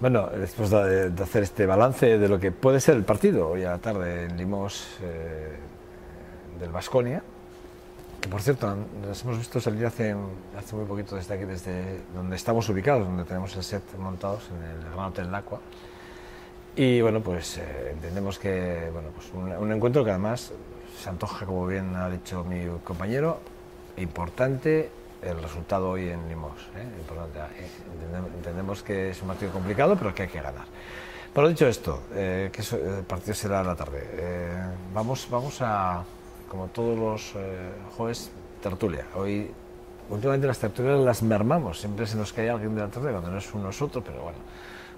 Bueno, después de, hacer este balance de lo que puede ser el partido hoy a la tarde en Limos eh, del Vasconia, que por cierto nos hemos visto salir hace, hace muy poquito desde aquí, desde donde estamos ubicados, donde tenemos el set montados en el Gran Hotel Lacua. Y bueno, pues eh, entendemos que bueno, pues un, encuentro que además se antoja, como bien ha dicho mi compañero, importante el resultado hoy en Limos. ¿eh? Importante. Eh, entendemos, que es un partido complicado, pero que hay que ganar. Pero dicho esto, eh, que el partido será a la tarde, vamos, vamos a, como todos los jueves, tertulia. Hoy, últimamente las tertulias las mermamos, siempre se nos cae alguien de la tertulia, cuando no es uno nosotros, pero bueno.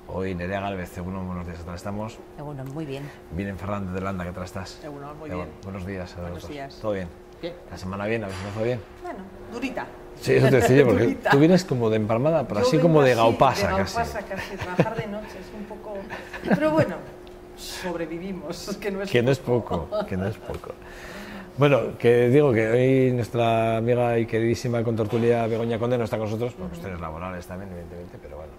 Hoy Nerea Galvez, uno buenos días, ¿qué estamos? Bueno, muy bien. Vienen Fernández de Landa, ¿qué tal estás? Bueno, muy bien. Buenos días a Buenos días. ¿Todo bien? Bien. ¿La semana bien? ¿A si me fue bien? Bueno, durita. Sí, eso te decía porque tú vienes como de empalmada, pero así como de gaupasa, de gaupasa casi. trabajar de noche es un poco... Pero bueno, sobrevivimos, que no es que no es poco, que no es poco. Bueno, que digo que hoy nuestra amiga y queridísima contortulia Begoña Conde no está con nosotros, por cuestiones laborales también, evidentemente, pero bueno.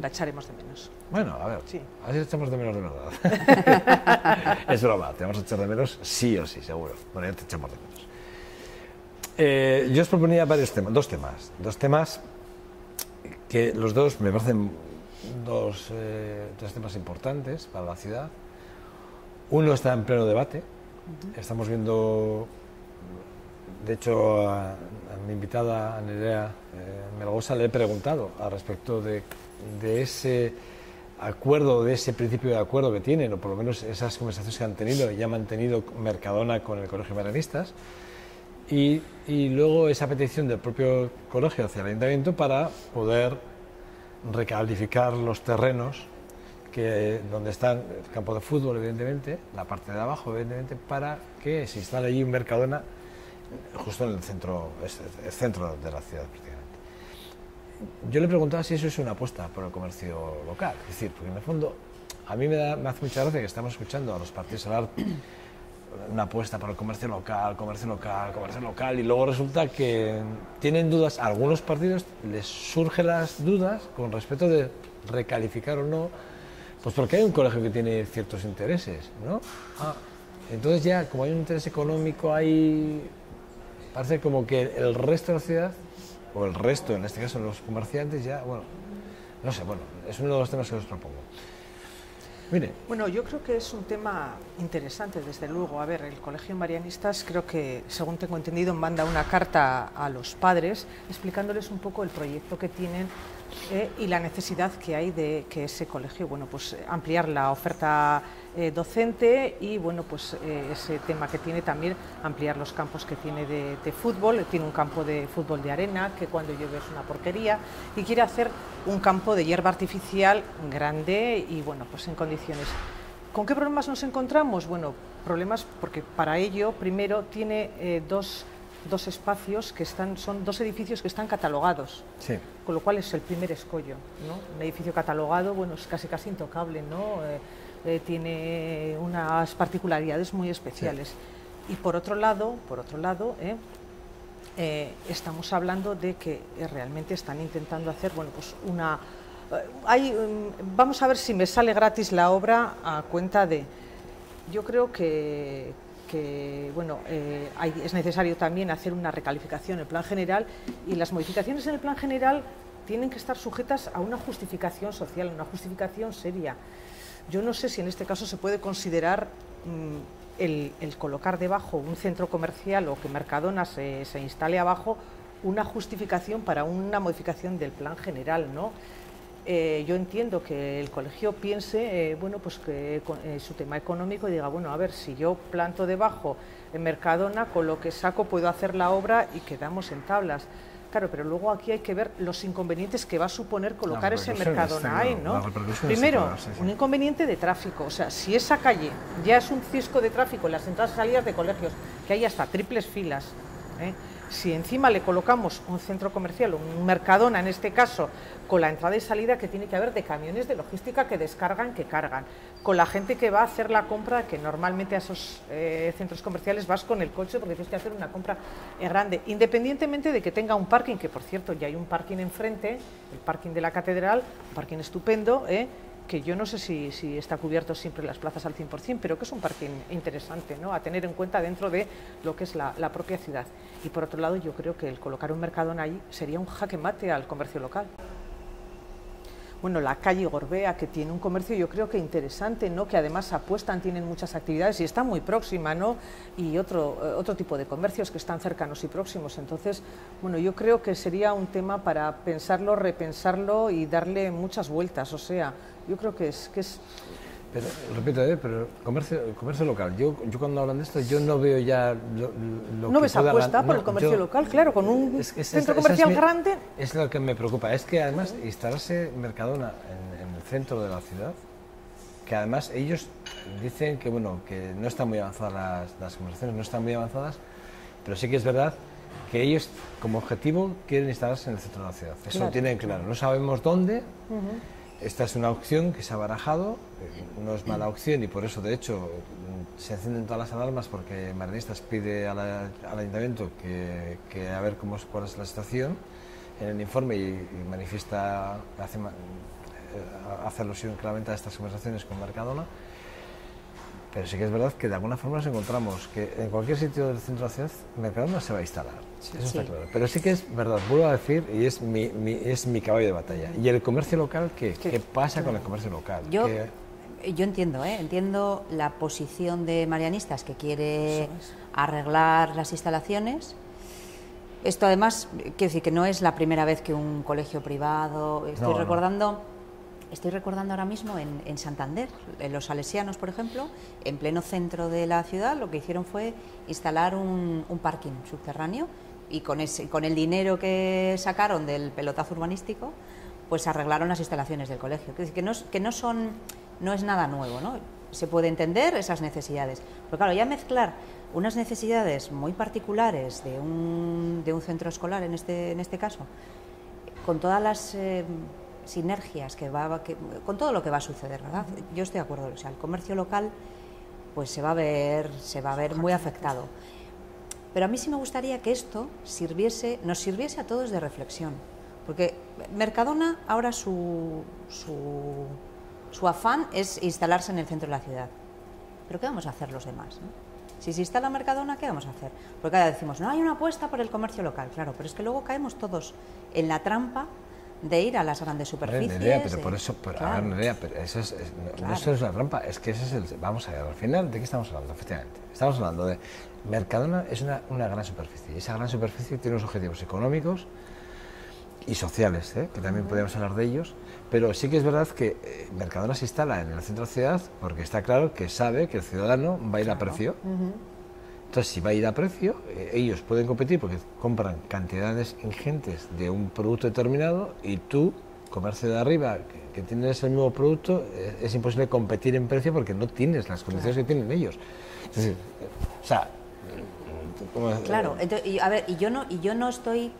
La echaremos de menos. Bueno, a ver, sí. a ver si echamos de menos de verdad. es broma, te vamos a echar de menos sí o sí, seguro. Bueno, ya te echamos de menos. Eh, yo os proponía varios temas, dos temas, dos temas que los dos me parecen dos, eh, dos temas importantes para la ciudad. Uno está en pleno debate. Estamos viendo, de hecho, a, mi invitada, a Nerea eh, Melgosa, le he preguntado al respecto de, de ese acuerdo, de ese principio de acuerdo que tienen, o por lo menos esas conversaciones que han tenido y ha mantenido Mercadona con el Colegio de Marianistas y, y, luego esa petición del propio colegio hacia el ayuntamiento para poder recalificar los terrenos que, donde está el campo de fútbol, evidentemente, la parte de abajo, evidentemente, para que se instale allí un Mercadona justo en el centro, el centro de la ciudad. Yo le preguntaba si eso es una apuesta por el comercio local, es decir, porque en el fondo a mí me, da, me hace mucha gracia que estamos escuchando a los partidos hablar una apuesta para el comercio local, comercio local, comercio local, y luego resulta que tienen dudas, algunos partidos les surgen las dudas con respecto de recalificar o no, pues porque hay un colegio que tiene ciertos intereses, ¿no? Ah, entonces ya, como hay un interés económico, hay parece como que el resto de la ciudad, o el resto, en este caso los comerciantes, ya, bueno, no sé, bueno, es uno de los temas que os propongo. Bueno, yo creo que es un tema interesante, desde luego. A ver, el Colegio Marianistas creo que, según tengo entendido, manda una carta a los padres explicándoles un poco el proyecto que tienen eh, y la necesidad que hay de que ese colegio, bueno, pues ampliar la oferta eh, docente y, bueno, pues eh, ese tema que tiene también ampliar los campos que tiene de, fútbol. Tiene un campo de fútbol de arena que cuando llueve es una porquería y quiere hacer un campo de hierba artificial grande y, bueno, pues en condiciones. ¿Con qué problemas nos encontramos? Bueno, problemas porque para ello, primero, tiene dos dos espacios que están, son dos edificios que están catalogados, con lo cual es el primer escollo. ¿no? Un edificio catalogado, bueno, es casi casi intocable, ¿no? Eh, eh, tiene unas particularidades muy especiales. Y por otro lado, por otro lado, ¿eh? estamos hablando de que realmente están intentando hacer, bueno, pues una hay, mm, vamos a ver si me sale gratis la obra a cuenta de. Yo creo que, que bueno, eh, es necesario también hacer una recalificación en el plan general y las modificaciones en el plan general tienen que estar sujetas a una justificación social, una justificación seria. Yo no sé si en este caso se puede considerar mm, el, colocar debajo un centro comercial o que Mercadona se, se instale abajo una justificación para una modificación del plan general, ¿no? Eh, yo entiendo que el colegio piense, eh, bueno, pues que eh, su tema económico y diga, bueno, a ver, si yo planto debajo en Mercadona, con lo que saco puedo hacer la obra y quedamos en tablas. Claro, pero luego aquí hay que ver los inconvenientes que va a suponer colocar ese Mercadona ahí, ¿no? Primero, un inconveniente de tráfico, o sea, si esa calle ya es un cisco de tráfico en las entradas y salidas de colegios, que hay hasta triples filas, si encima le colocamos un centro comercial, un Mercadona en este caso, con la entrada y salida que tiene que haber de camiones de logística que descargan, que cargan, con la gente que va a hacer la compra, que normalmente a esos eh, centros comerciales vas con el coche porque tienes que hacer una compra eh, grande, independientemente de que tenga un parking, que por cierto ya hay un parking enfrente, el parking de la catedral, un parking estupendo, ¿eh? Que yo no sé si, está cubierto siempre las plazas al 100%, pero que es un parking interesante ¿no? a tener en cuenta dentro de lo que es la, propia ciudad. Y por otro lado, yo creo que el colocar un mercado ahí sería un jaque mate al comercio local bueno, la calle Gorbea, que tiene un comercio yo creo que interesante, ¿no? que además apuestan, tienen muchas actividades y está muy próxima, ¿no? y otro, eh, otro tipo de comercios que están cercanos y próximos. Entonces, bueno, yo creo que sería un tema para pensarlo, repensarlo y darle muchas vueltas. O sea, yo creo que es, que es pero, repito, ¿eh? pero comercio, comercio local. Yo, yo cuando hablan de esto, yo no veo ya lo, lo ¿No ves apuesta por el comercio local? Claro, con un centro comercial grande. Es lo que me preocupa. Es que además instalarse Mercadona en, el centro de la ciudad, que además ellos dicen que, bueno, que no están muy avanzadas las, las conversaciones, no están muy avanzadas, pero sí que es verdad que ellos como objetivo quieren instalarse en el centro de la ciudad. Eso lo tienen claro. No sabemos dónde. Esta es una opción que se ha barajado, eh, no es mala opción y por eso, de hecho, se encienden todas las alarmas porque Marianistas pide al, ayuntamiento que, a ver cómo, cuál es la situación en el informe y, manifiesta, hace, eh, hace alusión claramente a estas conversaciones con Mercadona. Pero sí que es verdad que de alguna forma nos encontramos que en cualquier sitio del centro de la ciudad Mercadona se va a instalar. eso está claro. Pero sí que es verdad, vuelvo a decir, y es mi, es mi caballo de batalla. ¿Y el comercio local qué? ¿Qué, pasa con el comercio local? Yo, yo entiendo, ¿eh? entiendo la posición de Marianistas que quiere arreglar las instalaciones. Esto además, quiero decir que no es la primera vez que un colegio privado, estoy recordando Estoy recordando ahora mismo en, Santander, en los salesianos, por ejemplo, en pleno centro de la ciudad, lo que hicieron fue instalar un, parking subterráneo y con, ese, con el dinero que sacaron del pelotazo urbanístico, pues arreglaron las instalaciones del colegio. Que, no, que no, son, no es nada nuevo, ¿no? Se puede entender esas necesidades. Pero claro, ya mezclar unas necesidades muy particulares de un, de un centro escolar, en este, en este caso, con todas las... Eh, sinergias que va con todo lo que va a suceder, ¿verdad? Yo estoy de acuerdo, o sea, el comercio local pues se va a ver se va a ver muy afectado. Pero a mí sí me gustaría que esto sirviese, nos sirviese a todos de reflexión, porque Mercadona ahora su, su, afán es instalarse en el centro de la ciudad. Pero ¿qué vamos a hacer los demás? Si se instala Mercadona, ¿qué vamos a hacer? Porque ahora decimos, no hay una apuesta por el comercio local, claro, pero es que luego caemos todos en la trampa de ir a las grandes superficies. pero por eso, pero eso es, no, es una trampa, es que ese es el. Vamos a ver, al final, ¿de qué estamos hablando? Efectivamente, estamos hablando de. Mercadona es una, una gran superficie, y esa gran superficie tiene unos objetivos económicos y sociales, ¿eh? que también podríamos hablar de ellos, pero sí que es verdad que eh, Mercadona se instala en el centro de la ciudad porque está claro que sabe que el ciudadano va a ir a precio. Entonces, si va a ir a precio, eh, ellos pueden competir porque compran cantidades ingentes de un producto determinado y tú, comercio de arriba, que, tienes el mismo producto, eh, es imposible competir en precio porque no tienes las condiciones que tienen ellos. O sea, claro, y, a ver, y yo no, y yo no estoy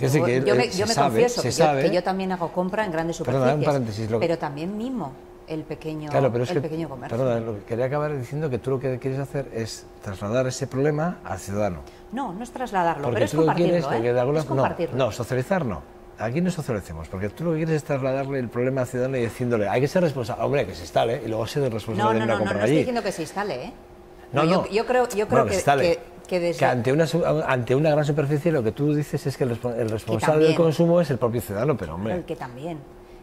yo, me, yo me confieso que, yo, también hago compra en grandes superficies, pero también mimo el pequeño, claro, pero es el que, pequeño comercio. Perdona, lo que quería acabar diciendo que tú lo que quieres hacer es trasladar ese problema al ciudadano. No, no es trasladarlo, pero es compartirlo, ¿eh? es compartirlo. No, socializar no. Aquí no socialicemos, porque tú lo que quieres es trasladarle el problema al ciudadano y diciéndole, hay que ser responsable, hombre, que se instale, y luego ser responsable no, de no, no, no, no, no estoy diciendo que se instale, ¿eh? No, no, yo, creo, yo creo que, que, que, ante, una, ante una gran superficie lo que tú dices es que el, responsable del consumo es el propio ciudadano, pero hombre... El que también.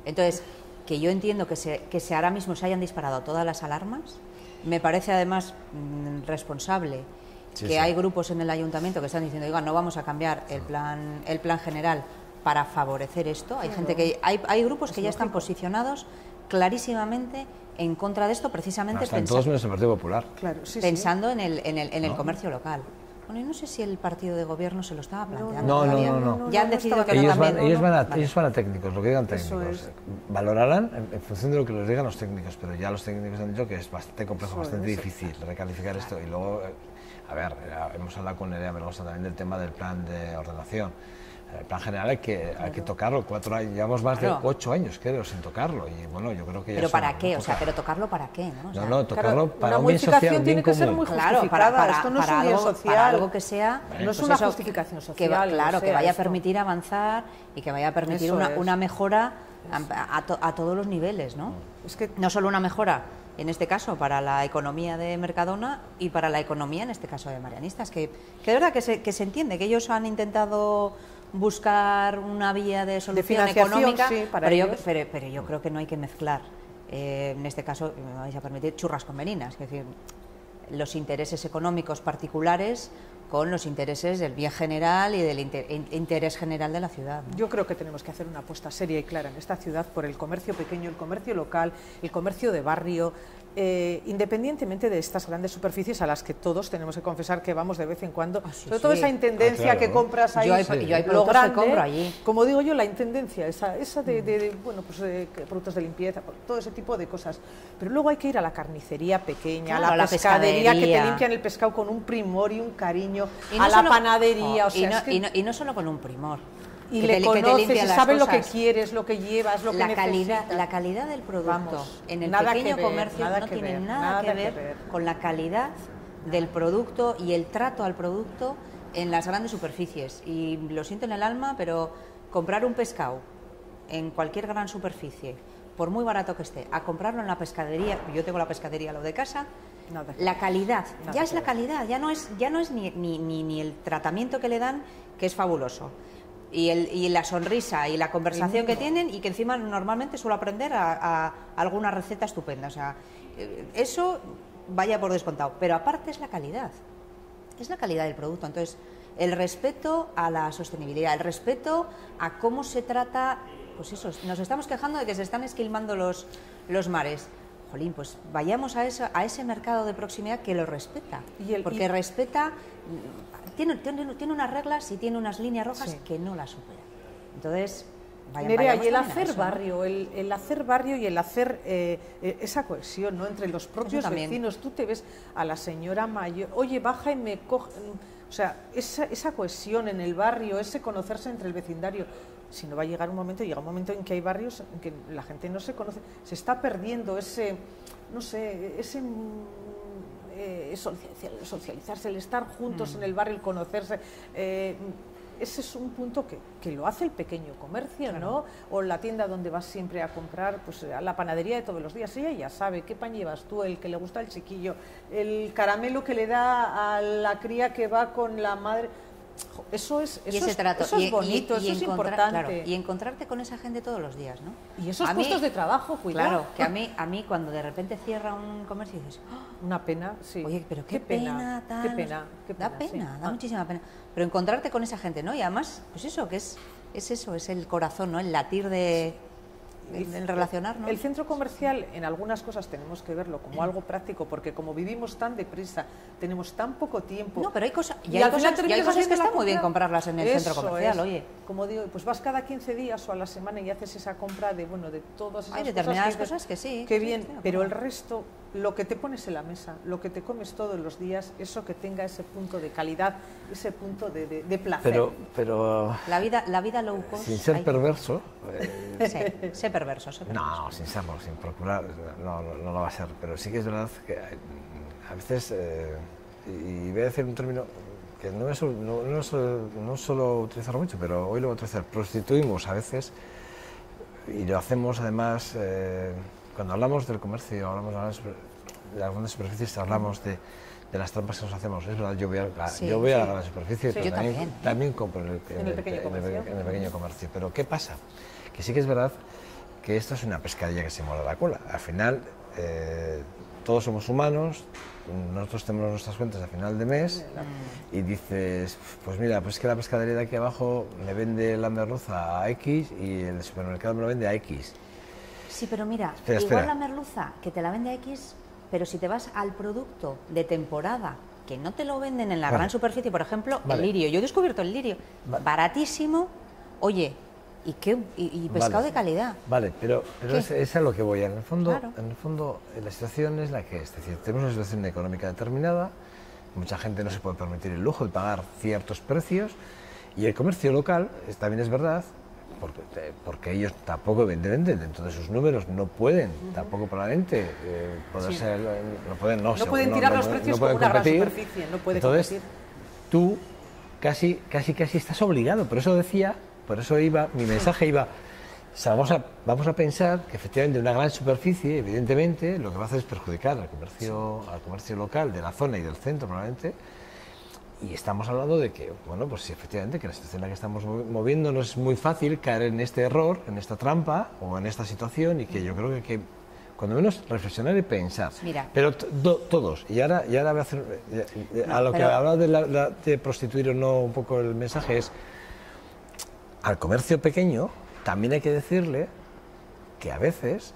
Entonces, que yo entiendo que, se, que se ahora mismo se hayan disparado todas las alarmas. Me parece además mm, responsable que hay grupos en el ayuntamiento que están diciendo, oiga, no vamos a cambiar el plan, el plan general para favorecer esto. Hay gente que hay, hay grupos que ya están posicionados clarísimamente en contra de esto, precisamente todos menos el Partido Popular. pensando en el, en el, en el comercio local. Bueno, y no sé si el partido de gobierno se lo estaba planteando. No, no, no, no, Ya han decidido que ellos no van, ellos, van a, ellos van a técnicos, lo que digan técnicos. Valorarán en, función de lo que les digan los técnicos, pero ya los técnicos han dicho que es bastante complejo, bastante difícil recalificar esto. Y luego, a ver, hemos hablado con Nerea Velosa también del tema del plan de ordenación el plan general hay que, hay que tocarlo. Cuatro años, llevamos más de ocho años, creo, sin tocarlo. Y bueno, yo creo que ¿Pero para qué? O sea, ¿pero tocarlo para qué? No, no, tocarlo para un bien social, tiene que ser muy claro, para, para, Esto no es un algo, social. Para algo que sea... no es pues una justificación social. Que, claro, que vaya a permitir avanzar y que vaya a permitir una, una, mejora a, a, todos los niveles, ¿no? Es que no solo una mejora en este caso para la economía de Mercadona y para la economía, en este caso de Marianistas, que, que de verdad que se, que se entiende, que ellos han intentado buscar una vía de solución económica, pero, yo, pero, yo, creo que no hay que mezclar, eh, en este caso, me vais a permitir, churras con merinas, es decir, los intereses económicos particulares con los intereses del bien general y del interés general de la ciudad. Yo creo que tenemos que hacer una apuesta seria y clara en esta ciudad por el comercio pequeño, el comercio local, el comercio de barrio, eh, independientemente de estas grandes superficies a las que todos tenemos que confesar que vamos de vez en cuando, ah, sobre todo esa intendencia ah, que compras ahí, yo hay, yo hay lo grande, que compro allí. como digo yo, la intendencia, esa, esa de, bueno, pues, de, productos de limpieza, todo ese tipo de cosas. Pero luego hay que ir a la carnicería pequeña, a la, pescadería, que te limpian el pescado con un primor y un cariño, a la panadería, o sea, y no solo con un primor y le conoces y sabes lo que quieres, lo que llevas, lo que la calidad, La calidad del producto en el pequeño comercio no tiene nada, que, ver, con la calidad del producto y el trato al producto en las grandes superficies. Y lo siento en el alma, pero comprar un pescado en cualquier gran superficie, por muy barato que esté, a comprarlo en la pescadería, yo tengo la pescadería lo de casa, la calidad, ya es la calidad, ya no es, ya no es ni, ni, ni el tratamiento que le dan, que es fabuloso y, el, y, la sonrisa y la conversación que tienen y que encima normalmente suelo aprender a, alguna receta estupenda. O sea, eh, eso vaya por descontado. Pero aparte es la calidad. Es la calidad del producto. Entonces, el respeto a la sostenibilidad, el respeto a cómo se trata. Pues eso, nos estamos quejando de que se están esquilmando los, los mares. Jolín, pues vayamos a, eso, a ese mercado de proximidad que lo respeta. ¿Y el, porque respeta tiene, tiene, unas reglas y tiene unas líneas rojas que no las supera. Entonces, vaya, y el hacer barrio, el, hacer barrio y el hacer eh, eh, esa cohesión ¿no? entre los propios vecinos. Tú te ves a la señora mayor, oye, baja y me coge. O sea, esa, esa cohesión en el barrio, ese conocerse entre el vecindario, si no va a llegar un momento, llega un momento en que hay barrios en que la gente no se conoce, se está perdiendo ese, no sé, ese eh, socializarse, el estar juntos en mm. el barrio, el conocerse. Eh, ese es un punto que, que, lo hace el pequeño comercio, ¿no? O la tienda donde vas siempre a comprar, pues a la panadería de todos los días. Ella ya sabe qué pan llevas tú, el que le gusta el chiquillo, el caramelo que le da a la cría que va con la madre. Eso es, eso, es, eso es bonito, eso es importante. y encontrarte con esa gente todos los días, ¿no? Y esos puestos de trabajo, cuidado. Claro, que a mí, a mí cuando de repente cierra un comercio dices, ¡Ah! una pena, sí. Oye, pero qué, pena, qué pena, da pena, da muchísima pena. Pero encontrarte con esa gente, ¿no? Y además, pues eso, que es, es eso, es el corazón, ¿no? El latir de el, relacionarnos. El centro comercial, en algunas cosas tenemos que verlo como algo práctico, porque como vivimos tan deprisa, tenemos tan poco tiempo. No, pero hay, cosas y hay cosas, que está muy bien comprarlas en el centro comercial, oye. Como digo, pues vas cada 15 días o a la semana y haces esa compra de, bueno, de todas esas hay determinadas cosas que, sí. Qué bien, pero el resto lo que te pones en la mesa, lo que te comes todos los días, eso que tenga ese punto de calidad, ese punto de, de, placer. Pero, pero la vida, la vida low cost. Sin ser perverso. Eh, sé perverso, No, sin serlo, sin procurar, no, no, lo va a ser. Pero sí que es verdad que a veces, eh, y voy a decir un término que no, es, no, no, solo utilizarlo mucho, pero hoy lo voy a utilizar. Prostituimos a veces y lo hacemos además. Eh, cuando hablamos del comercio, hablamos de las grandes superficies, hablamos de, de, las trampas que nos hacemos. Es verdad, yo voy a, yo voy a la gran superficie, pero también, también, compro en el, pequeño comercio. Pero ¿qué pasa? Que sí que es verdad que esto es una pescadilla que se mola la cola. Al final, eh, todos somos humanos, nosotros tenemos nuestras cuentas a final de mes y dices, pues mira, pues que la pescadería de aquí abajo me vende la merluza a X y el supermercado me lo vende a X. Sí, pero mira, igual la merluza que te la vende a X, pero si te vas al producto de temporada que no te lo venden en la gran superficie, por ejemplo, el lirio. Yo he descubierto el lirio, baratísimo, oye, y, qué, y, pescado de calidad. Vale, pero, pero es, es, a lo que voy. En el fondo, en el fondo, la situación es la que es. Es decir, tenemos una situación económica determinada, mucha gente no se puede permitir el lujo de pagar ciertos precios y el comercio local, también es verdad, porque, porque, ellos tampoco, evidentemente, dentro de sus números no pueden, tampoco probablemente, eh, poder ser, no pueden, no, no pueden tirar los precios no, una gran superficie, no puede Entonces, tú casi, casi, casi estás obligado, por eso decía, por eso iba, mi mensaje iba, vamos a, vamos a pensar que efectivamente una gran superficie, evidentemente, lo que va a hacer es perjudicar al comercio, al comercio local de la zona y del centro, probablemente, y estamos hablando de que, bueno, pues sí, efectivamente, que la situación en la que estamos moviendo no es muy fácil caer en este error, en esta trampa o en esta situación y que yo creo que hay que, cuando menos, reflexionar y pensar. Mira. Pero todos, y ahora, y ahora voy a hacer, a lo que hablaba de, de prostituir o no un poco el mensaje es, al comercio pequeño también hay que decirle que a veces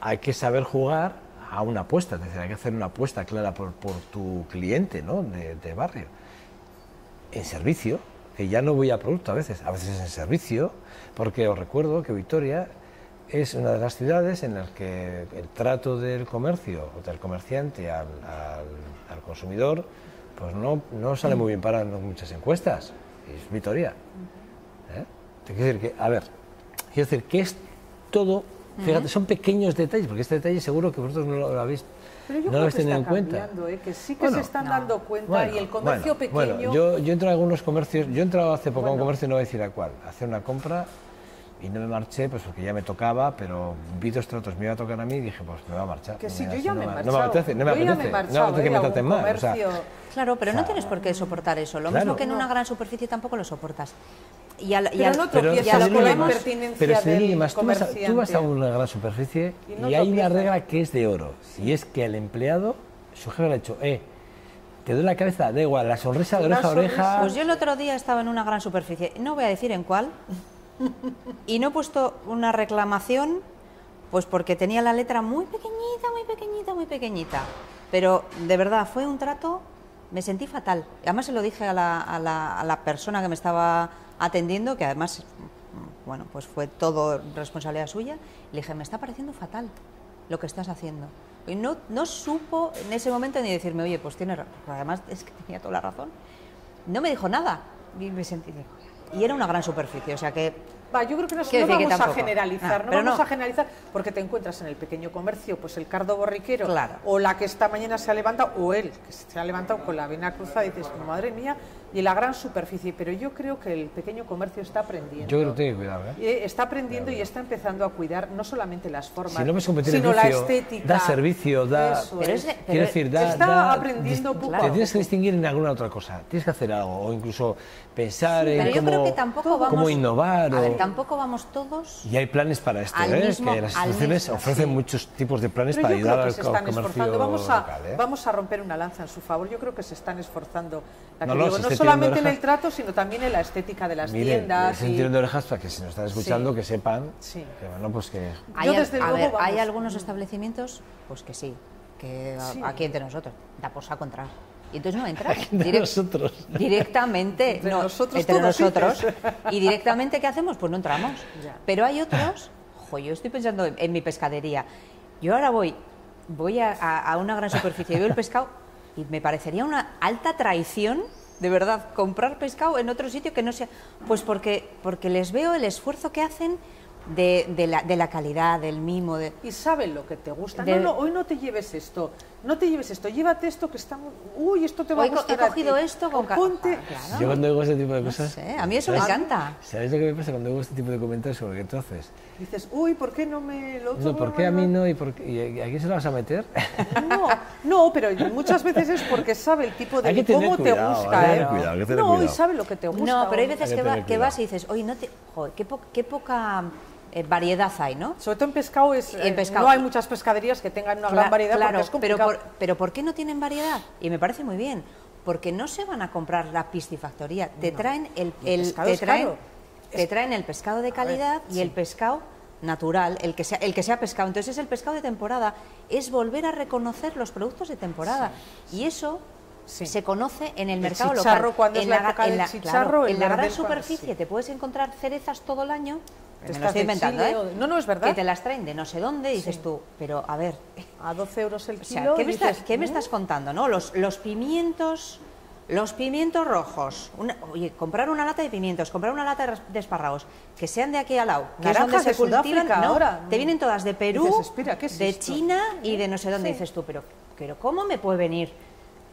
hay que saber jugar a una apuesta, es decir, hay que hacer una apuesta clara por, tu cliente ¿no? de, barrio. En servicio, que ya no voy a producto a veces, a veces en servicio, porque os recuerdo que Vitoria es una de las ciudades en las que el trato del comercio o del comerciante al, consumidor pues no, no, sale muy bien para muchas encuestas. Es Vitoria. ¿Eh? Decir que, a ver, quiero decir que es todo Fíjate, son pequeños detalles, porque este detalle seguro que vosotros no lo habéis pero yo no creo que está en cuenta. ¿eh? que sí que se están dando cuenta y el comercio pequeño. Bueno, yo, yo entro a algunos comercios, yo he entrado hace poco a un comercio, no voy a decir a cuál, a hacer una compra y no me marché, pues porque ya me tocaba, pero vi dos tratos, me iba a tocar a mí y dije, pues me va a marchar. Que sí, yo ya me he marchado. No me apetece, no me apetece, no me apetece que me traten mal. O sea, claro, pero no tienes por qué soportar eso. Lo mismo que en una gran superficie tampoco lo soportas. Y a, y pero, otro, pero, pero, pero más, tú, vas a, tú vas a una gran superficie y, hay una regla que es de oro. Y es que el empleado, su jefe le ha dicho, eh, te doy la cabeza, da igual, la sonrisa de oreja a oreja. Pues yo el otro día estaba en una gran superficie, no voy a decir en cuál, y no he puesto una reclamación, pues porque tenía la letra muy pequeñita, muy pequeñita, muy pequeñita. Pero de verdad, fue un trato, me sentí fatal. Además se lo dije a la, a la, a la persona que me estaba atendiendo, que además, bueno, pues fue todo responsabilidad suya, le dije, me está pareciendo fatal lo que estás haciendo. Y no, no supo en ese momento ni decirme, oye, pues tiene razón. Además, es que tenía toda la razón. No me dijo nada. Y me sentí, y era una gran superficie, o sea que Va, yo creo que no, no vamos a generalizar, ah, no vamos a generalizar porque te encuentras en el pequeño comercio, pues el cardo borriquero, o la que esta mañana se ha levantado, o él que se ha levantado con la vena cruzada y dices, madre mía, y la gran superficie. Pero yo creo que el pequeño comercio está aprendiendo. Yo creo que tiene que cuidar, ¿eh? Está aprendiendo y está empezando a cuidar no solamente las formas, si sino la estética. Da servicio, da. quiero decir, da. Está aprendiendo poco. Te tienes que distinguir en alguna otra cosa. Tienes que hacer algo, o incluso pensar en cómo, innovar. A ver, tampoco vamos todos. Y hay planes para esto, ¿eh? que las instituciones ofrecen muchos tipos de planes para ayudar al comercio vamos a, local, ¿eh? Vamos a romper una lanza en su favor. Yo creo que se están esforzando. no, no solamente en el trato, sino también en la estética de las tiendas. Es y... de orejas para que si nos están escuchando que sepan sí. que bueno, pues que. Hay, desde a ver, hay algunos establecimientos, pues que sí, que aquí entre nosotros da por saco entrar y entonces no entras. nosotros. Directamente. entre nosotros. Entre nosotros. Y directamente, ¿qué hacemos? Pues no entramos. Pero hay otros. Jo, yo estoy pensando en, mi pescadería. Yo ahora voy, voy a, a, una gran superficie y veo el pescado y me parecería una alta traición de verdad, comprar pescado en otro sitio que no sea. Pues porque, porque les veo el esfuerzo que hacen de, de, la, de la calidad, del mimo. De... Y saben lo que te gusta. No, no, hoy no te lleves esto, no te lleves esto, llévate esto que está Uy, esto te va a gustar He cogido esto con... Ponte... Ah, Yo cuando oigo este tipo de cosas... a mí eso me encanta. ¿Sabes lo que me pasa cuando oigo este tipo de comentarios sobre qué tú haces? Dices, uy, ¿por qué no me lo No, ¿por qué a mí no? ¿Y, por qué? ¿Y a quién se lo vas a meter? No, no, pero muchas veces es porque sabe el tipo de... Hay que cómo te gusta, hay que ¿eh? Cuidado, hay que tener no, cuidado. y sabe lo que te gusta. No, pero hay veces que, que, vas y dices, oye, no te... Joder, qué, po qué poca eh, variedad hay, ¿no? Sobre todo en pescado, es, en eh, pescado. no hay muchas pescaderías que tengan una gran variedad claro, es pero, por, pero ¿por qué no tienen variedad? Y me parece muy bien, porque no se van a comprar la piscifactoría, te traen el, el te traen, te traen el pescado de calidad y el pescado natural, el que, sea, el que sea pescado. Entonces es el pescado de temporada, es volver a reconocer los productos de temporada. Y eso se conoce en el, mercado local. Cuando en la, en la, en la gran superficie te puedes encontrar cerezas todo el año me lo estoy inventando, ¿eh? No, no, es verdad. Que te las traen de no sé dónde, y dices tú, pero a ver... A 12 euros el kilo... ¿qué, me, estás, ¿qué me estás contando, no? Los, los pimientos... Los pimientos rojos, oye, comprar una lata de pimientos, comprar una lata de espárragos, que sean de aquí al lado, que es donde se cultivan, ahora. te vienen todas de Perú, de China y de no sé dónde, dices tú, pero, pero ¿cómo me puede venir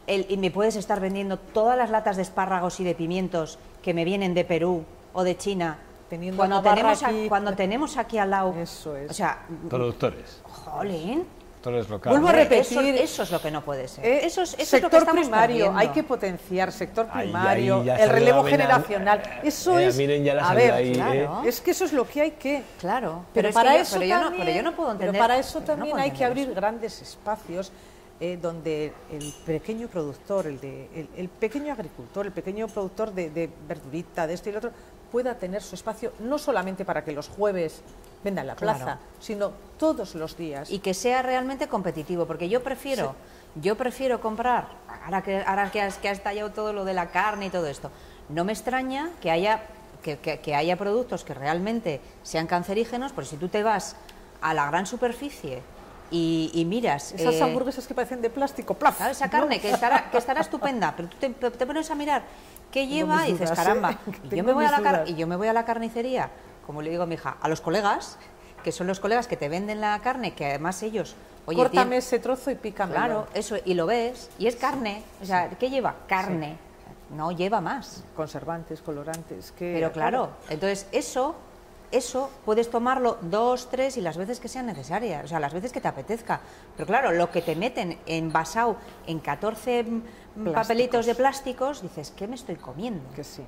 el, y me puedes estar vendiendo todas las latas de espárragos y de pimientos que me vienen de Perú o de China cuando tenemos, aquí, cuando tenemos aquí al lado. Eso es. O sea, productores. Jolín. Locales. Vuelvo a repetir. Eso, es lo que no puede ser. Eh, eso es, sector primario, hay que potenciar sector primario, el relevo generacional. eso eh, es. Miren ya la a ver, ahí, claro. es que eso es lo que hay que. Claro. Pero, para eso también, yo no, pero yo no puedo entender. Pero para eso también hay que abrir grandes espacios. Eh, donde el pequeño productor, el, de, el, pequeño agricultor, el pequeño productor de, de verdurita, de esto y lo otro, pueda tener su espacio no solamente para que los jueves venda en la plaza, sino todos los días. Y que sea realmente competitivo, porque yo prefiero, yo prefiero comprar, ahora que, ahora que has, que has tallado todo lo de la carne y todo esto, no me extraña que haya, que, haya productos que realmente sean cancerígenos, porque si tú te vas a la gran superficie y, miras... Esas eh, hamburguesas que parecen de plástico, ¡plaf! Esa carne que, estará, que estará estupenda, pero tú te, te pones a mirar ¿qué lleva? y dices, caramba, y yo, me voy a la y yo me voy a la carnicería, como le digo a mi hija, a los colegas, que son los colegas que te venden la carne, que además ellos... Oye, Córtame ese trozo y pícame. Claro, eso, y lo ves, y es carne. O sea, ¿qué lleva? Carne. No lleva más. Conservantes, colorantes. Que, Pero claro, entonces eso eso puedes tomarlo dos, tres y las veces que sean necesarias, o sea, las veces que te apetezca. Pero claro, lo que te meten envasado en 14 papelitos de plásticos, dices, ¿qué me estoy comiendo? Que sí.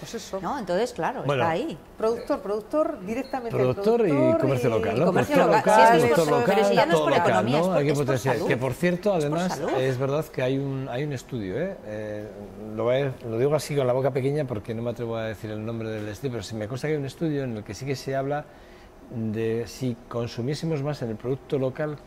Pues eso. ¿No? Entonces, claro, está ahí. Productor, productor, directamente. Productor, y comercio local, ¿no? Comercio local, sí, es local, pero si ya no es por economía, ¿no? Hay que potenciar. Por que por cierto, además, es, verdad que hay un, hay un estudio, ¿eh? eh lo, lo, digo así con la boca pequeña porque no me atrevo a decir el nombre del estudio, pero si me consta que hay un estudio en el que sí que se habla de si consumiésemos más en el producto local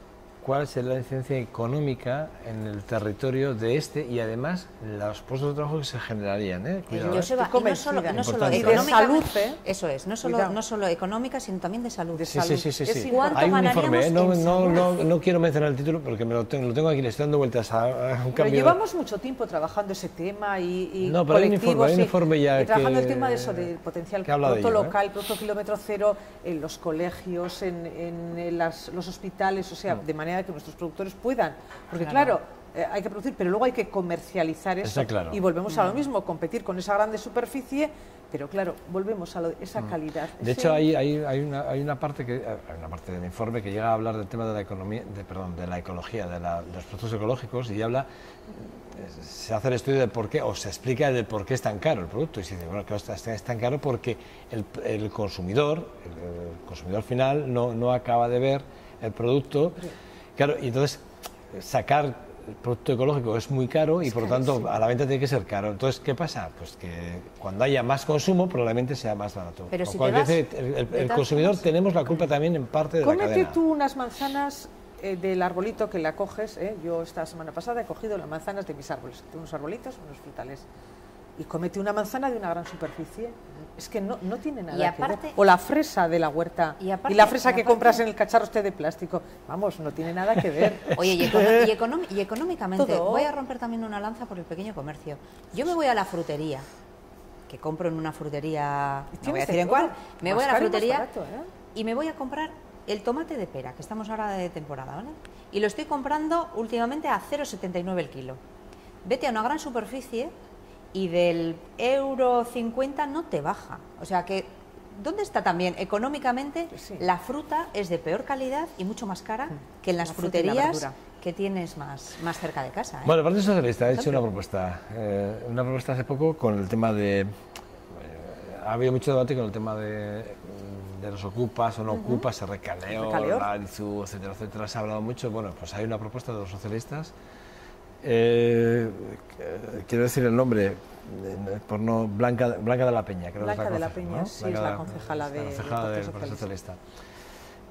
cuál sería la incidencia económica en el territorio de este y además los puestos de trabajo que se generarían. ¿eh? Cuidado. Yo no solo, no solo de salud, ¿eh? eso es, no solo, no solo económica, sino también de salud. sí, sí, sí, sí, Hay un informe, ¿eh? no, no, no, no, quiero mencionar el título porque me lo tengo, lo tengo aquí, le estoy dando vueltas a, un cambio. Pero llevamos mucho tiempo trabajando ese tema y, y no, pero hay un informe, hay un informe ya y trabajando el tema de eso, del potencial producto ¿eh? local, producto kilómetro cero en los colegios, en, en las, los hospitales, o sea, de manera que nuestros productores puedan. Porque claro, eh, hay que producir, pero luego hay que comercializar eso. Y volvemos a lo mismo, competir con esa grande superficie, pero claro, volvemos a esa mm. calidad. De hecho, hay, hay, hay, una, hay, una, parte que, hay una parte del informe que llega a hablar del tema de la economía, de, perdón, de la ecología, de, los productos ecológicos, y habla se hace el estudio de por qué, o se explica de por qué es tan caro el producto. Y se dice, bueno, que es tan caro porque el, el consumidor, el, consumidor final, no, no acaba de ver el producto. Claro, y entonces sacar el producto ecológico es muy caro y por lo tanto a la venta tiene que ser caro. Entonces, ¿qué pasa? Pues que cuando haya más consumo probablemente sea más barato. Pero si el, consumidor tenemos la culpa también en parte de la cadena. tú unas manzanas eh, del arbolito que la coges. Eh, yo esta semana pasada he cogido las manzanas de mis árboles. Tengo unos arbolitos, unos frutales. Y comete una manzana de una gran superficie es que no, no tiene nada que ver. O la fresa de la huerta. Y, la fresa que compras en el cacharro este de plástico. Vamos, no tiene nada que ver. Oye, y, económicamente, voy a romper también una lanza por el pequeño comercio. Yo me voy a la frutería, que compro en una frutería, no voy a decir en cuál, me voy a la frutería ¿eh? y me voy a comprar el tomate de pera, que estamos ahora de temporada, ¿vale? Y lo estoy comprando últimamente a 0,79 el kilo. Vete a una gran superficie y del euro 50 no te baja. O sea que, ¿dónde está también económicamente? La fruta es de peor calidad y mucho más cara mm. que en las fruterías que tienes más, más cerca de casa. ¿eh? Bueno, el Partido Socialista ha hecho una propuesta, eh, una propuesta hace poco con el tema de... Eh, ha habido mucho debate con el tema de, de los ocupas o no ocupas, se recaleó, la etcétera, etcétera. Se ha hablado mucho. Bueno, pues hay una propuesta de los socialistas eh, quiero decir el nombre, por no Blanca, Blanca de la Peña, creo Blanca de la Peña, sí, es la concejala, de, del Partido Socialista.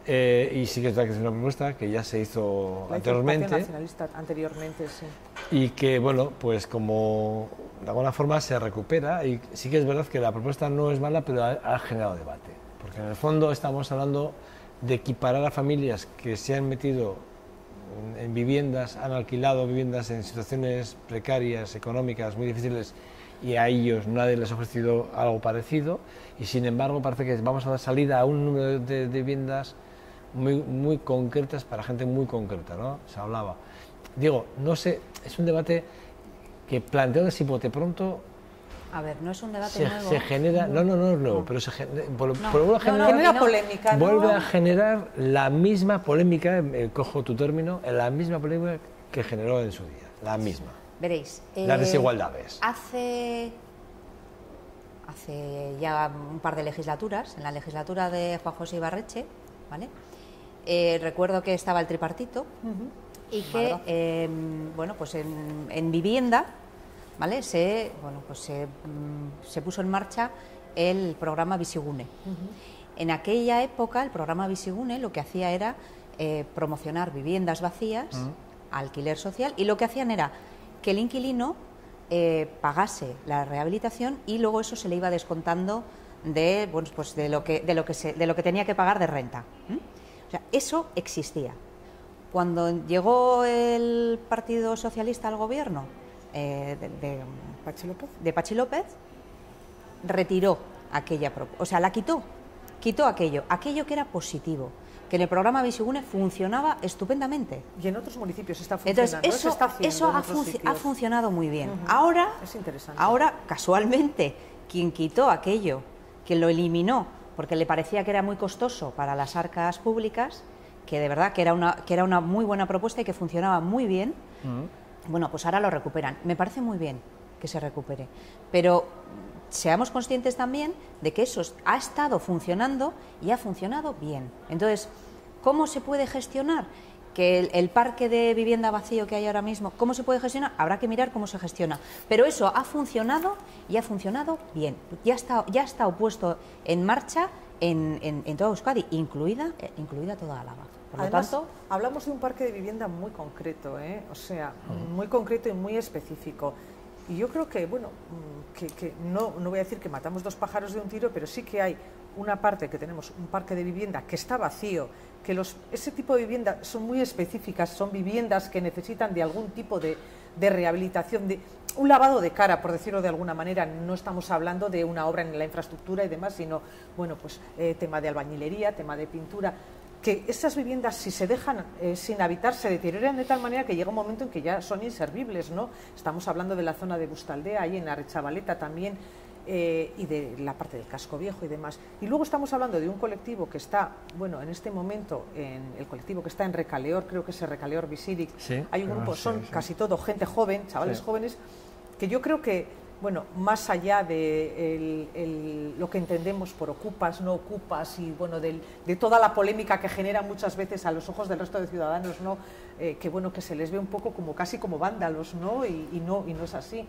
Eh, y sí que es una propuesta que ya se hizo anteriormente. Nacionalista anteriormente, sí. Y que, bueno, pues como de alguna forma se recupera, y sí que es verdad que la propuesta no es mala, pero ha, generado debate. porque en el fondo estamos hablando de equiparar a familias que se han metido en, viviendas, han alquilado viviendas en situaciones precarias, económicas, muy difíciles, y a ellos nadie les ha ofrecido algo parecido, y sin embargo parece que vamos a dar salida a un número de, viviendas muy, muy concretas para gente muy concreta, ¿no? Se hablaba. Digo, no sé, es un debate que planteado así bote pronto a ver, no es un debate se, nuevo. Se genera, no, no, no es nuevo, pero se por, a generar, polémica. Vuelve a generar la misma polémica, eh, cojo tu término, la misma polémica que generó en su día, la misma. Veréis. Las eh, desigualdades. Hace, hace ya un par de legislaturas, en la legislatura de Juan José Ibarreche, ¿vale? Eh, recuerdo que estaba el tripartito y que, em, bueno, pues en, en vivienda ¿vale? Se, bueno, pues mm, se, puso en marcha el programa Visigune. En aquella época el programa Visigune lo que hacía era eh, promocionar viviendas vacías, alquiler social, y lo que hacían era que el inquilino eh, pagase la rehabilitación y luego eso se le iba descontando de, bueno, pues de, lo, que, de, lo, que se, de lo que tenía que pagar de renta. O sea, eso existía. Cuando llegó el Partido Socialista al gobierno, eh, de, Pachi López. retiró aquella o sea, la quitó, quitó aquello, aquello que era positivo, que en el programa Visigune funcionaba estupendamente. Y en otros municipios está funcionando. Entonces, eso, ha, funcionado muy bien. Ahora, ahora, casualmente, quien quitó aquello, quien lo eliminó, porque le parecía que era muy costoso para las arcas públicas, que de verdad que era una, que era una muy buena propuesta y que funcionaba muy bien, bueno, pues ahora lo recuperan. Me parece muy bien que se recupere, pero seamos conscientes también de que eso ha estado funcionando y ha funcionado bien. Entonces, ¿cómo se puede gestionar? que el, parque de vivienda vacío que hay ahora mismo, ¿cómo se puede gestionar? Habrá que mirar cómo se gestiona. Pero eso ha funcionado y ha funcionado bien. Ya está, ya está puesto en marcha en, en, toda Euskadi, incluida, eh, incluida toda Álava. Además, hablamos de un parque de vivienda muy concreto, ¿eh? o sea, muy concreto y muy específico. Y yo creo que, bueno, mm, que, no, no voy a decir que matamos dos pájaros de un tiro, pero sí que hay una parte que tenemos un parque de vivienda que está vacío, que los, ese tipo de viviendas son muy específicas, son viviendas que necesitan de algún tipo de, de, rehabilitación, de un lavado de cara, por decirlo de alguna manera. No estamos hablando de una obra en la infraestructura y demás, sino, bueno, pues eh, tema de albañilería, tema de pintura que esas viviendas, si se dejan eh, sin habitar, se deterioran de tal manera que llega un momento en que ya son inservibles, ¿no? Estamos hablando de la zona de Bustaldea, ahí en Arechavaleta también, eh, y de la parte del casco viejo y demás. Y luego estamos hablando de un colectivo que está, bueno, en este momento, en el colectivo que está en Recaleor, creo que es el Recaleor Visiric, hay un grupo, son casi todo gente joven, chavales jóvenes, que yo creo que bueno, más allá de lo que entendemos por ocupas, no ocupas y bueno, de toda la polémica que genera muchas veces a los ojos del resto de ciudadanos, ¿no? Eh, que bueno, que se les ve un poco como casi como vándalos, ¿no? Y, no, y no es así.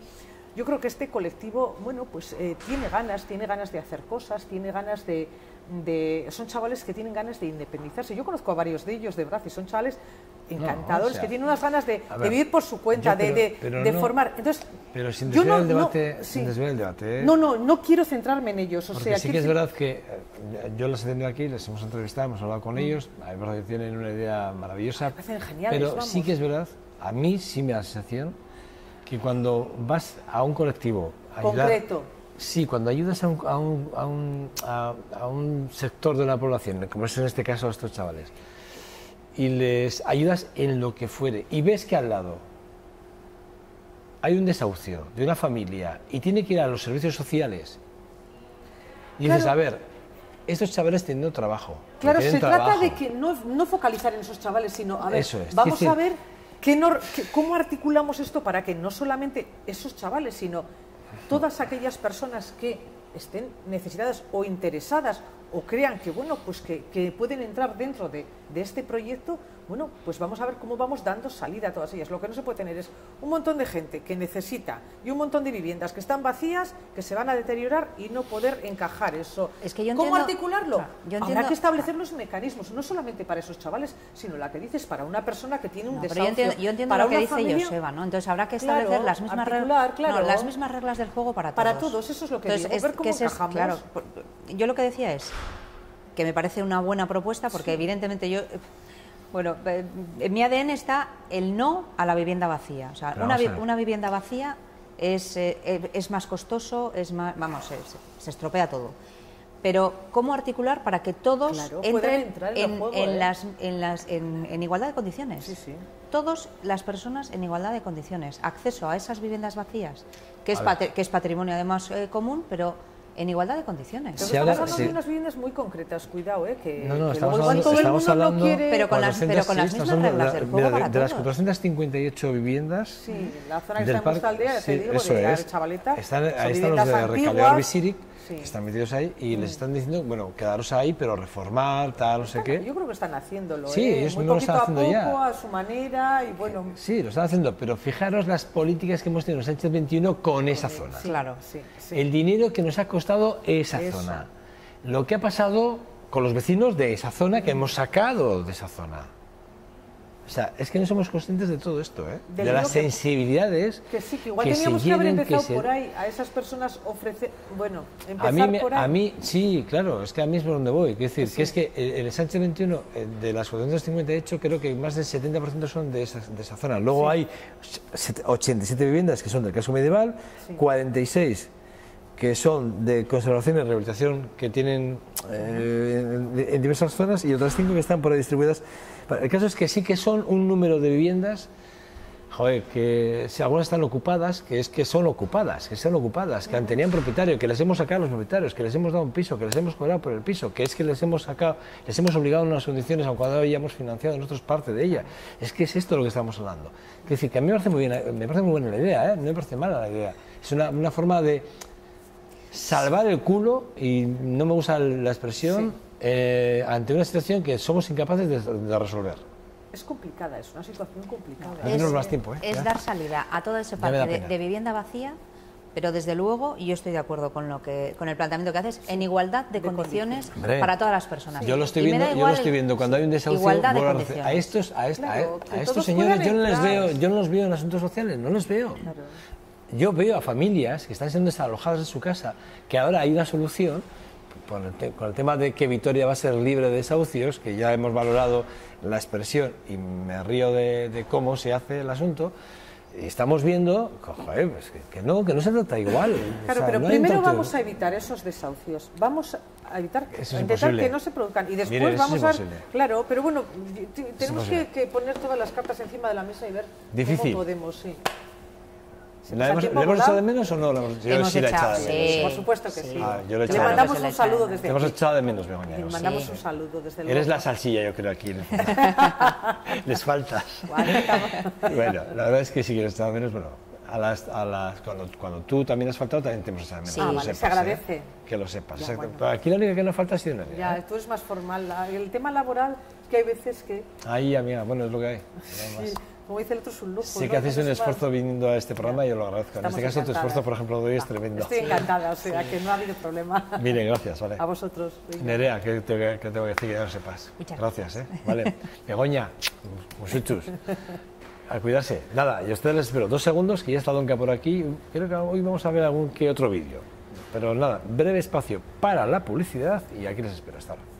Yo creo que este colectivo, bueno, pues eh, tiene ganas, tiene ganas de hacer cosas, tiene ganas de, son chavales que tienen ganas de independizarse. Yo conozco a varios de ellos, de verdad, y son chavales encantadores, que tienen unas ganas de, vivir por su cuenta, de, formar. Entonces, pero sin desviar, el, debate, sin el debate. No, no, no quiero centrarme en ellos. O sea, sí que es verdad que eh, yo los he tenido aquí, les hemos entrevistado, hemos hablado con mm. ellos, es verdad que tienen una idea maravillosa. pero sí que es verdad, a mí sí me da la sensación que cuando vas a un colectivo... Concreto. Sí, cuando ayudas a un, a, un, a, un, a un sector de la población, como es en este caso a estos chavales, y les ayudas en lo que fuere y ves que al lado hay un desahucio de una familia y tiene que ir a los servicios sociales y dices, a ver, estos chavales teniendo trabajo. Claro, se trata de que no, no, focalizar en esos chavales, sino, a ver, vamos a ver cómo articulamos esto para que no solamente esos chavales, sino todas aquellas personas que estén necesitadas o interesadas o crean que, bueno, pues que, pueden entrar dentro de, este proyecto, bueno, pues vamos a ver cómo vamos dando salida a todas ellas. Lo que no se puede tener es un montón de gente que necesita y un montón de viviendas que están vacías, que se van a deteriorar y no poder encajar eso. Es que yo ¿Cómo articularlo? Habrá que establecer los mecanismos, no solamente para esos chavales, sino la que dices para una persona que tiene un no, Yo entiendo, para lo que dice Joseba, ¿no? Entonces habrá que establecer las, mismas reglas, las mismas reglas del juego para todos. Para todos, eso es lo que digo, ver cómo Claro, yo lo que decía es que me parece una buena propuesta, porque evidentemente yo... Bueno, eh, en mi ADN está el no a la vivienda vacía. O sea, una, una, vivienda vacía es, eh, es más costoso, es más, vamos, se estropea todo pero cómo articular para que todos entren en, ¿eh? las, en, las, en, igualdad de condiciones. Sí, sí. Todas las personas en igualdad de condiciones. Acceso a esas viviendas vacías, que, es, que es patrimonio además eh, común, pero en igualdad de condiciones. Pero estamos hablando de unas viviendas muy concretas, cuidado, ¿eh? Que, no, no, estamos hablando, estamos hablando pero con, las, pero con las mismas reglas del juego de, de, las 458 viviendas sí, la zona que está en Aldea, sí, te digo, eso de es. Chavaleta, están, ahí están los de Recaldear Visiric, que están metidos ahí y les están diciendo, bueno, quedaros ahí, pero reformar, tal, no sé qué. Yo creo que están haciéndolo, sí, ¿eh? ellos Muy no lo están haciendo a poco, ya. a su manera y bueno. Sí, lo están haciendo, pero fijaros las políticas que hemos tenido en Sánchez 21 con esa zona. Claro, sí, El dinero que nos ha costado esa zona. Lo que ha pasado con los vecinos de esa zona que hemos sacado de esa zona. O sea, es que no somos conscientes de todo esto, ¿eh? de, las sensibilidades. Que sí, que igual teníamos que haber empezado por ahí, a esas personas ofrecer. Bueno, empezar a mí, por ahí. A mí, sí, claro, es que a mí es por donde voy. Quiero decir, que es que el, Sánchez 21, eh, de las 458, creo que más del 70% son de esa, de esa zona. Luego hay 87 viviendas que son del caso medieval, 46 que son de conservación y rehabilitación que tienen eh, en, diversas zonas y otras cinco que están por ahí distribuidas. El caso es que sí que son un número de viviendas, joder, que si algunas están ocupadas, que es que son ocupadas, que son ocupadas, que tenían propietario, que les hemos sacado a los propietarios, que les hemos dado un piso, que les hemos cobrado por el piso, que es que les hemos sacado, les hemos obligado a unas condiciones, aunque cuando hayamos financiado nosotros parte de ella. Es que es esto lo que estamos hablando. Es decir, que a mí me parece muy, bien, me parece muy buena la idea, ¿eh? no me parece mala la idea. Es una, una forma de salvar el culo, y no me gusta la expresión, eh, ante una situación que somos incapaces de, resolver. Es complicada, es una situación complicada. Es, más tiempo, ¿eh? es dar salida a todo ese parque de, vivienda vacía, pero desde luego, y yo estoy de acuerdo con lo que con el planteamiento que haces, en igualdad de, condiciones, para todas las personas. Yo lo estoy viendo, yo lo estoy viendo cuando hay un desahucio a, estos a, estos señores yo no les veo, yo no los veo en asuntos sociales, no los veo. Yo veo a familias que están siendo desalojadas de su casa, que ahora hay una solución, con el, tema de que Vitoria va a ser libre de desahucios, que ya hemos valorado la expresión y me río de, cómo se hace el asunto, y estamos viendo pues que, no, que no se trata igual. Claro, pero primero vamos a evitar esos desahucios, vamos a evitar, intentar que no se produzcan. Y después vamos a... Claro, pero bueno, tenemos que, poner todas las cartas encima de la mesa y ver cómo podemos, sí. ¿Le hemos, echado de menos o no? Yo hemos sí la he echado de menos. Por supuesto que sí. Ah, yo le, le mandamos un saludo desde Le hemos echado de menos, Begoña. Le mandamos un saludo desde luego. Eres la salsilla, yo creo, aquí. Les faltas. bueno, la verdad es que sí que les echado de menos, bueno, a las, a las, cuando, cuando tú también has faltado, también te hemos echado de menos. Sí. Ah, vale, sepas, se agradece. ¿eh? Que lo sepas. Ya, bueno. Aquí la única que no falta ha sido Nerea. Ya, ¿eh? tú eres más formal. El tema laboral, que hay veces que... Ahí, amiga, bueno, es lo que hay. Sí como dice el otro, es un lujo. Sí que haces un esfuerzo viniendo a este programa y yo lo agradezco. en este caso, tu esfuerzo, por ejemplo, de hoy es tremendo. Estoy encantada, o sea, que no ha habido problema. Mire, gracias, vale. A vosotros. Nerea, que te, que tengo que decir que ya lo sepas. Muchas gracias, ¿eh? Vale. Begoña, musuchus. A cuidarse. Nada, y a ustedes les espero dos segundos, que ya está Donca por aquí. Creo que hoy vamos a ver algún que otro vídeo. Pero nada, breve espacio para la publicidad y aquí les espero. Hasta ahora.